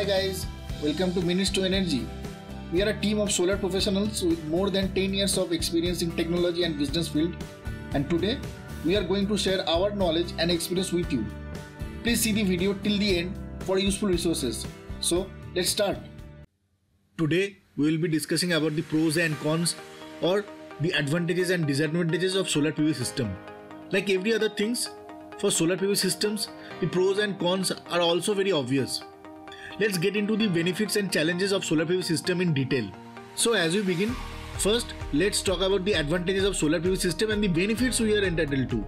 Hi guys, welcome to Minutes to Energy. We are a team of solar professionals with more than 10 years of experience in technology and business field. And today we are going to share our knowledge and experience with you. Please see the video till the end for useful resources. So let's start. Today we will be discussing about the pros and cons or the advantages and disadvantages of solar PV system. Like every other things, for solar PV systems, the pros and cons are also very obvious. Let's get into the benefits and challenges of solar PV system in detail. So as we begin, first let's talk about the advantages of solar PV system and the benefits we are entitled to.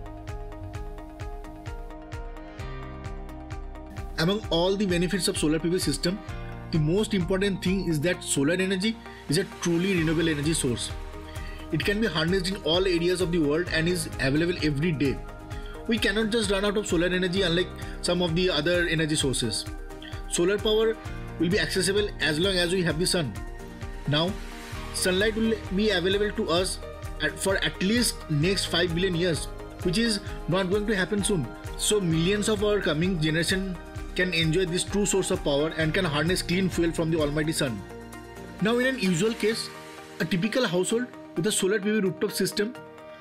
Among all the benefits of solar PV system, the most important thing is that solar energy is a truly renewable energy source. It can be harnessed in all areas of the world and is available every day we cannot just run out of solar energy unlike some of the other energy sources. Solar power will be accessible as long as we have the sun. Now, sunlight will be available to us at, for at least next 5 billion years, which is not going to happen soon. So millions of our coming generation can enjoy this true source of power and can harness clean fuel from the almighty sun. Now in an usual case, a typical household with a solar PV rooftop system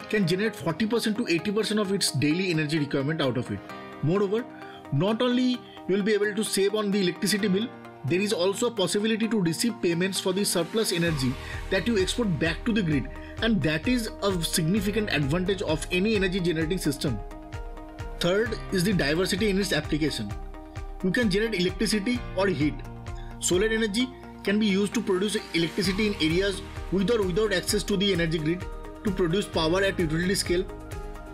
can generate 40% to 80% of its daily energy requirement out of it. Moreover, not only you will be able to save on the electricity bill, there is also a possibility to receive payments for the surplus energy that you export back to the grid and that is a significant advantage of any energy generating system. Third is the diversity in its application. You can generate electricity or heat. Solar energy can be used to produce electricity in areas with or without access to the energy grid to produce power at utility scale,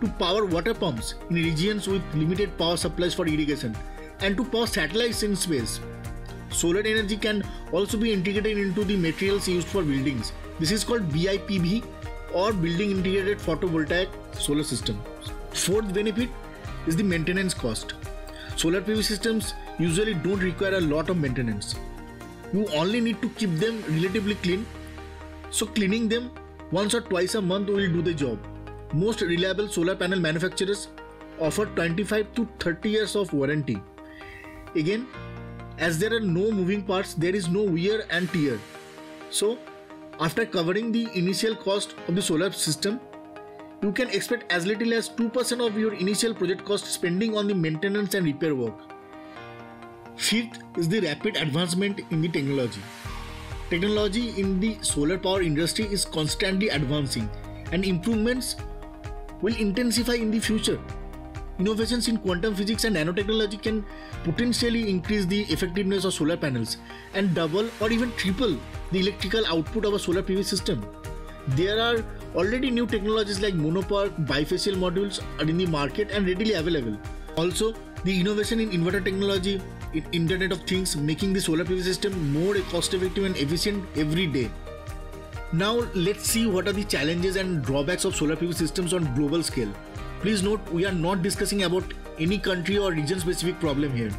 to power water pumps in regions with limited power supplies for irrigation, and to power satellites in space. Solar energy can also be integrated into the materials used for buildings. This is called BIPV or Building Integrated Photovoltaic Solar System. Fourth benefit is the maintenance cost. Solar PV systems usually don't require a lot of maintenance. You only need to keep them relatively clean. So cleaning them once or twice a month will do the job. Most reliable solar panel manufacturers offer 25 to 30 years of warranty. Again, as there are no moving parts, there is no wear and tear. So, after covering the initial cost of the solar system, you can expect as little as 2% of your initial project cost spending on the maintenance and repair work. Fifth is the rapid advancement in the technology. Technology in the solar power industry is constantly advancing and improvements will intensify in the future. Innovations in quantum physics and nanotechnology can potentially increase the effectiveness of solar panels and double or even triple the electrical output of a solar PV system. There are already new technologies like monoPERC, bifacial modules are in the market and readily available. Also, the innovation in inverter technology, in Internet of Things, making the solar PV system more cost effective and efficient every day. Now let's see what are the challenges and drawbacks of solar PV systems on global scale. Please note we are not discussing about any country or region specific problem here.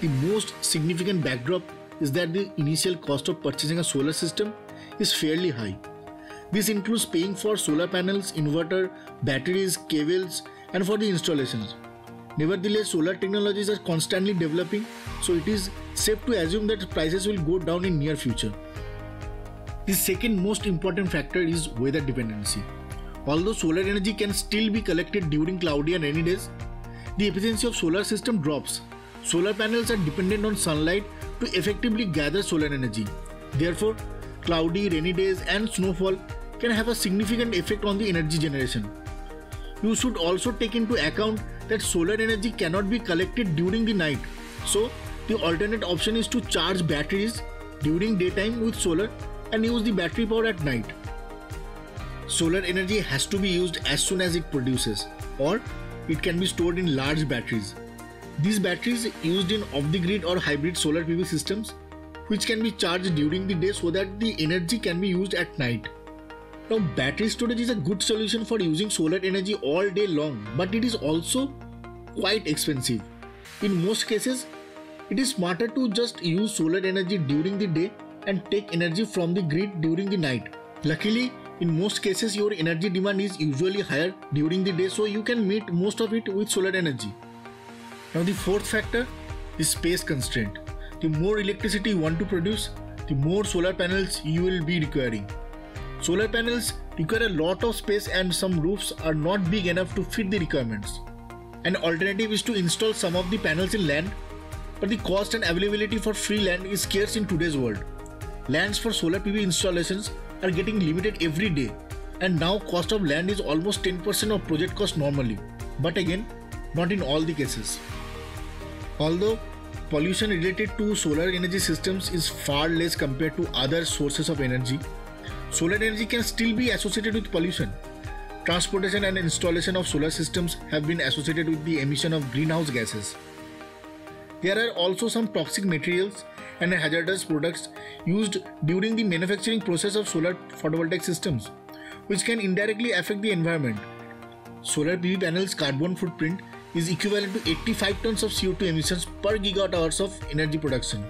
The most significant backdrop is that the initial cost of purchasing a solar system is fairly high. This includes paying for solar panels, inverter, batteries, cables, and for the installations. Nevertheless, solar technologies are constantly developing, so it is safe to assume that prices will go down in near future. The second most important factor is weather dependency. Although solar energy can still be collected during cloudy and rainy days, the efficiency of solar system drops. Solar panels are dependent on sunlight to effectively gather solar energy. Therefore, cloudy, rainy days and snowfall can have a significant effect on the energy generation. You should also take into account that solar energy cannot be collected during the night. So, the alternate option is to charge batteries during daytime with solar and use the battery power at night. Solar energy has to be used as soon as it produces, or it can be stored in large batteries. These batteries used in off-the-grid or hybrid solar PV systems, which can be charged during the day so that the energy can be used at night. Now, battery storage is a good solution for using solar energy all day long, but it is also quite expensive. In most cases, it is smarter to just use solar energy during the day and take energy from the grid during the night. Luckily, in most cases, your energy demand is usually higher during the day, so you can meet most of it with solar energy. Now, the fourth factor is space constraint. The more electricity you want to produce, the more solar panels you will be requiring. Solar panels require a lot of space and some roofs are not big enough to fit the requirements. An alternative is to install some of the panels in land, but the cost and availability for free land is scarce in today's world. Lands for solar PV installations are getting limited every day and now cost of land is almost 10% of project cost normally. But again, not in all the cases. Although pollution related to solar energy systems is far less compared to other sources of energy, solar energy can still be associated with pollution. Transportation and installation of solar systems have been associated with the emission of greenhouse gases. There are also some toxic materials and hazardous products used during the manufacturing process of solar photovoltaic systems, which can indirectly affect the environment. Solar PV panels' carbon footprint is equivalent to 85 tons of CO2 emissions per gigawatt hours of energy production.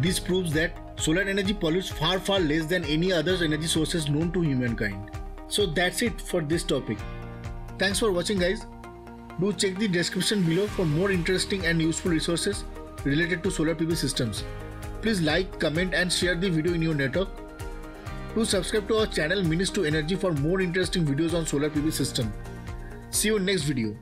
This proves that solar energy pollutes far far less than any other energy sources known to humankind. So that's it for this topic. Thanks for watching guys. Do check the description below for more interesting and useful resources related to solar PV systems. Please like, comment and share the video in your network. Do subscribe to our channel Minutes to Energy for more interesting videos on solar PV system. See you next video.